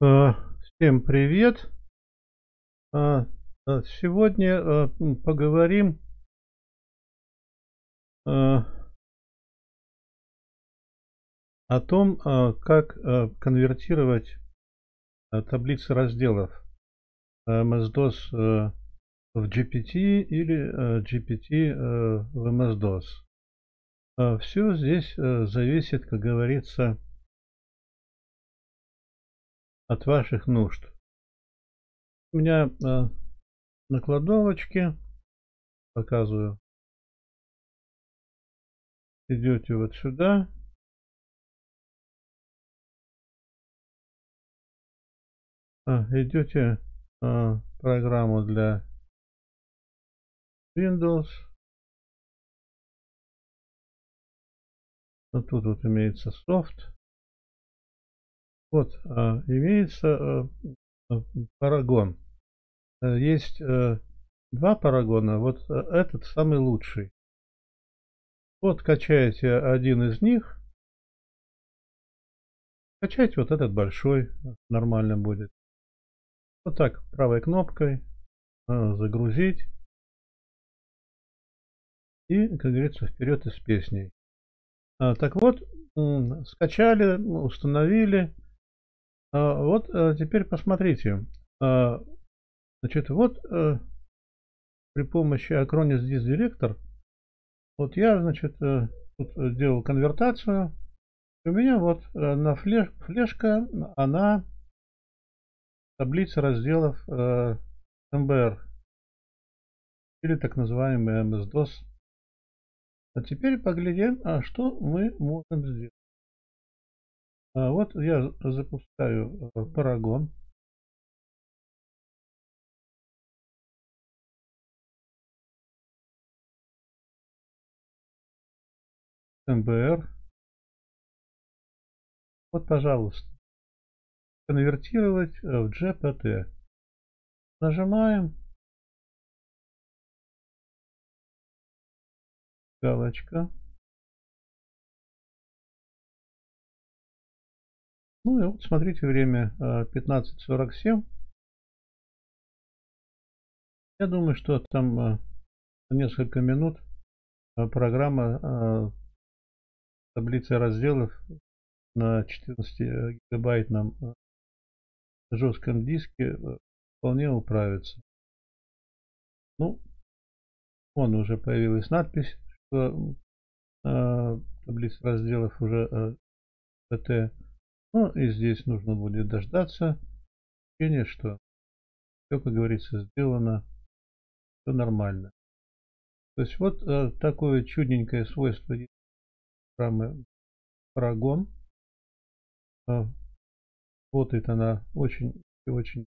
Э, всем привет! Э, э, сегодня поговорим о том, как конвертировать таблицы разделов MS-DOS в GPT или GPT в MS-DOS. Все здесь зависит, как говорится, от ваших нужд. У меня э, накладовочки. Показываю. Идете вот сюда. А, идете э, программу для Windows. Вот тут вот имеется софт. Вот, а, имеется э, э, парагон. Э, есть два парагона, вот этот самый лучший. Вот качаете один из них. Качайте вот этот большой, нормально будет. Вот так, правой кнопкой загрузить. И, как говорится, вперед из песней. А, так вот, скачали, установили. А, вот а, теперь посмотрите. А, значит, вот а, при помощи Acronis Disk Director, вот я, значит, а, тут делал конвертацию. У меня вот на флеш, флешка, она таблица разделов MBR или так называемый MS-DOS. А теперь поглядим, а что мы можем сделать. А, вот я запускаю э, Paragon. МБР. Вот, пожалуйста. Конвертировать э, в GPT. Нажимаем. Галочка. Ну и вот смотрите время 15.47. Э, Я думаю, что там э, несколько минут э, программа таблицы разделов на 14 гигабайтном жестком диске вполне управится. Ну, вон уже появилась надпись, что э, таблица разделов уже э, ПТ ну и здесь нужно будет дождаться. Ощущение, что все, как говорится, сделано, все нормально. То есть вот э, такое чудненькое свойство программы Paragon. Э, работает она очень и очень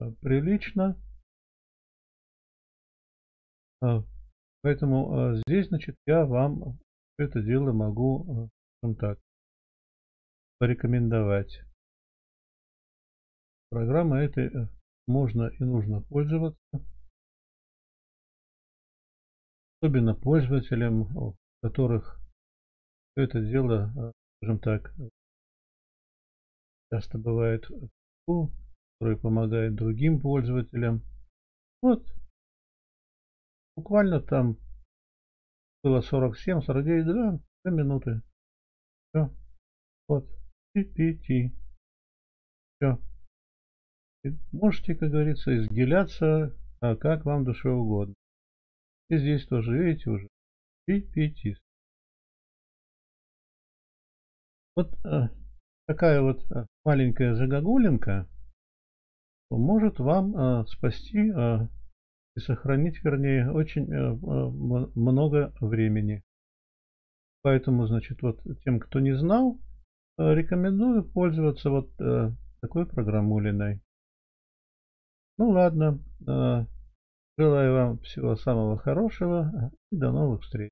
э, прилично. Э, поэтому э, здесь, значит, я вам это дело могу, э, так, порекомендовать. Программа этой э, можно и нужно пользоваться. Особенно пользователям, у которых это дело, э, скажем так, часто бывает, который помогает другим пользователям. Вот. Буквально там было 47, 49, 2, 2 минуты. Все. Вот и пяти. Все. Можете, как говорится, изгиляться, а как вам душе угодно. И здесь тоже, видите, уже и пяти. Вот э, такая вот э, маленькая загогулинка может вам э, спасти э, и сохранить, вернее, очень много времени. Поэтому, значит, вот тем, кто не знал, рекомендую пользоваться вот э, такой программулиной. Ну ладно. Э, желаю вам всего самого хорошего и до новых встреч.